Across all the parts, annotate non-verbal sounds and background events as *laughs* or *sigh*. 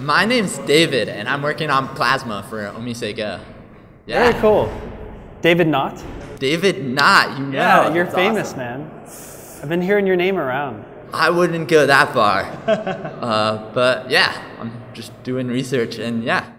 My name's David, and I'm working on Plasma for OmiseGo. Yeah. Very cool. David Knott? David Knott, you know. Yeah, you're famous, awesome. man. I've been hearing your name around. I wouldn't go that far. *laughs* uh, but yeah, I'm just doing research, and yeah.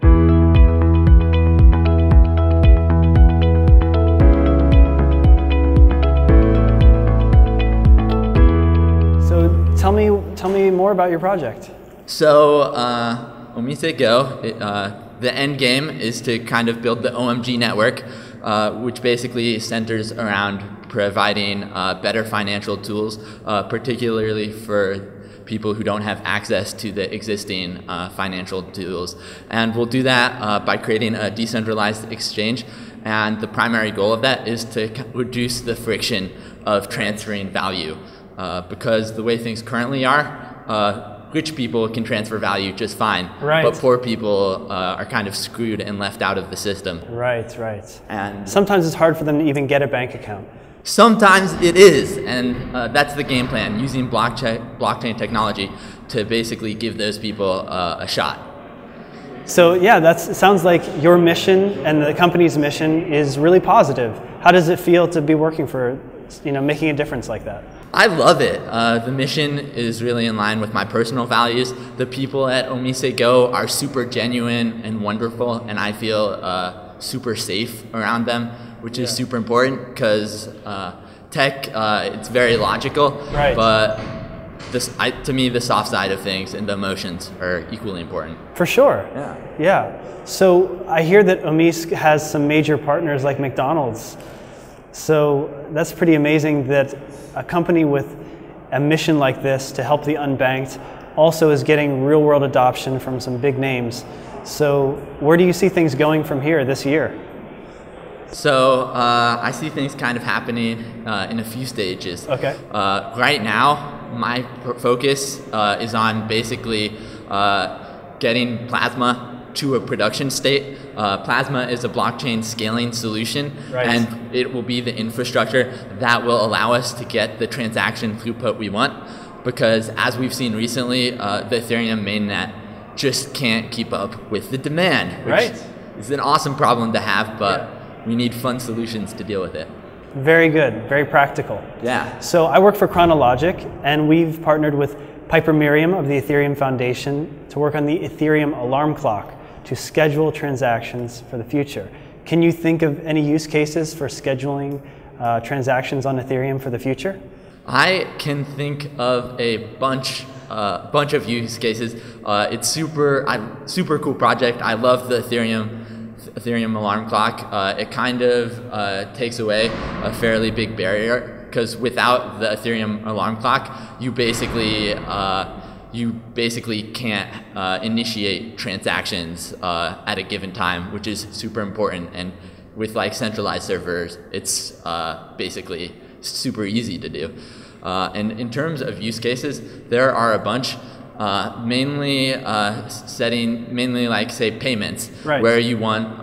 So tell me, tell me more about your project. So, uh, OmiseGo, it, uh, the end game is to kind of build the OMG network, uh, which basically centers around providing uh, better financial tools, uh, particularly for people who don't have access to the existing uh, financial tools. And we'll do that uh, by creating a decentralized exchange. And the primary goal of that is to reduce the friction of transferring value. Uh, because the way things currently are, rich people can transfer value just fine, right. but poor people uh, are kind of screwed and left out of the system. Right, right. And sometimes it's hard for them to even get a bank account. Sometimes it is, and uh, that's the game plan, using blockchain, blockchain technology to basically give those people uh, a shot. So yeah, that sounds like your mission and the company's mission is really positive. How does it feel to be working for, you know, making a difference like that? I love it. Uh, the mission is really in line with my personal values. The people at OmiseGo are super genuine and wonderful, and I feel uh, super safe around them, which is yeah. super important because uh, tech, uh, it's very logical, right. but this, I, to me, the soft side of things and the emotions are equally important. For sure. Yeah. Yeah. So I hear that Omise has some major partners like McDonald's. So that's pretty amazing that a company with a mission like this to help the unbanked also is getting real world adoption from some big names. So, where do you see things going from here this year? So, uh, I see things kind of happening uh, in a few stages. Okay. Uh, right now, my focus uh, is on basically uh, getting Plasma to a production state. Uh, Plasma is a blockchain scaling solution, right. and it will be the infrastructure that will allow us to get the transaction throughput we want. Because as we've seen recently, uh, the Ethereum mainnet just can't keep up with the demand, which right. is an awesome problem to have, but yeah. we need fun solutions to deal with it. Very good, very practical. Yeah. So I work for ChronoLogic, and we've partnered with Piper Merriam of the Ethereum Foundation to work on the Ethereum alarm clock to schedule transactions for the future. Can you think of any use cases for scheduling uh, transactions on Ethereum for the future? I can think of a bunch uh, bunch of use cases. Uh, it's super I, super cool project. I love the Ethereum Ethereum alarm clock. Uh, it kind of uh, takes away a fairly big barrier because without the Ethereum alarm clock, you basically uh, you basically can't uh, initiate transactions uh, at a given time, which is super important. And with like centralized servers, it's uh, basically super easy to do. Uh, and in terms of use cases, there are a bunch. Uh, mainly uh, setting, mainly like say payments, right. where you want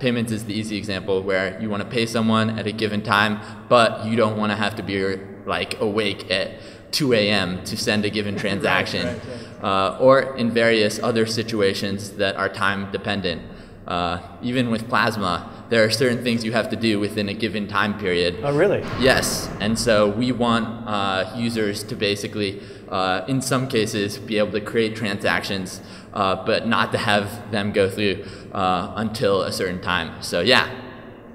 payments is the easy example where you want to pay someone at a given time, but you don't want to have to be like awake at 2 a.m. to send a given transaction, right, right, right. Uh, or in various other situations that are time dependent. Uh, even with plasma, there are certain things you have to do within a given time period. Oh, really? Yes. And so we want uh, users to basically, uh, in some cases, be able to create transactions, uh, but not to have them go through uh, until a certain time. So, yeah.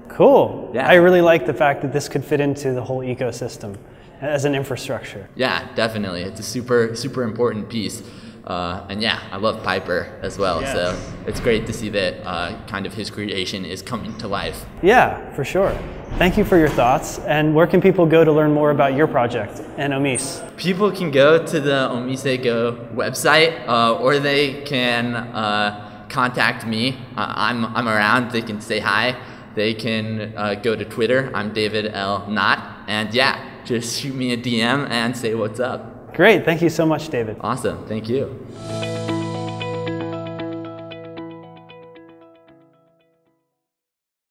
Cool. Yeah. I really like the fact that this could fit into the whole ecosystem as an infrastructure. Yeah, definitely. It's a super, super important piece. Uh, and yeah, I love Piper as well. Yes. So it's great to see that uh, kind of his creation is coming to life. Yeah, for sure. Thank you for your thoughts. And where can people go to learn more about your project and Omise? People can go to the OmiseGo website uh, or they can uh, contact me. Uh, I'm, I'm around. They can say hi. They can uh, go to Twitter. I'm David L. Knott. And yeah, just shoot me a DM and say what's up. Great. Thank you so much, David. Awesome. Thank you.